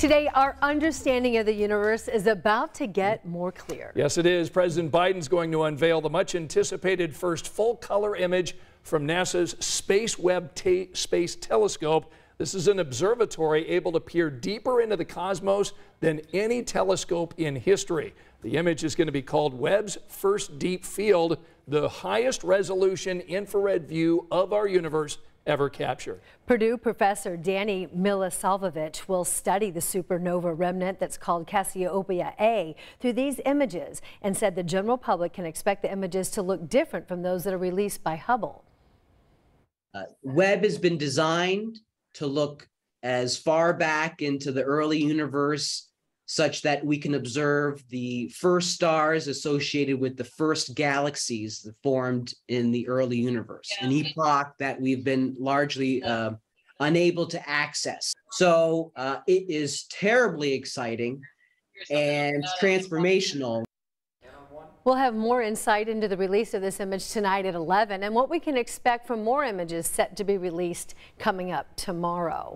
Today, our understanding of the universe is about to get more clear. Yes, it is. President Biden's going to unveil the much anticipated first full color image from NASA's James Webb Space Telescope. This is an observatory able to peer deeper into the cosmos than any telescope in history. The image is going to be called Webb's First Deep Field, the highest resolution infrared view of our universe ever captured. Purdue professor Danny Milisavljevic will study the supernova remnant that's called Cassiopeia A through these images and said the general public can expect the images to look different from those that are released by Hubble. Uh, Webb has been designed to look as far back into the early universe such that we can observe the first stars associated with the first galaxies that formed in the early universe, an epoch that we've been largely uh, unable to access. So uh, it is terribly exciting and transformational. We'll have more insight into the release of this image tonight at 11 and what we can expect from more images set to be released coming up tomorrow.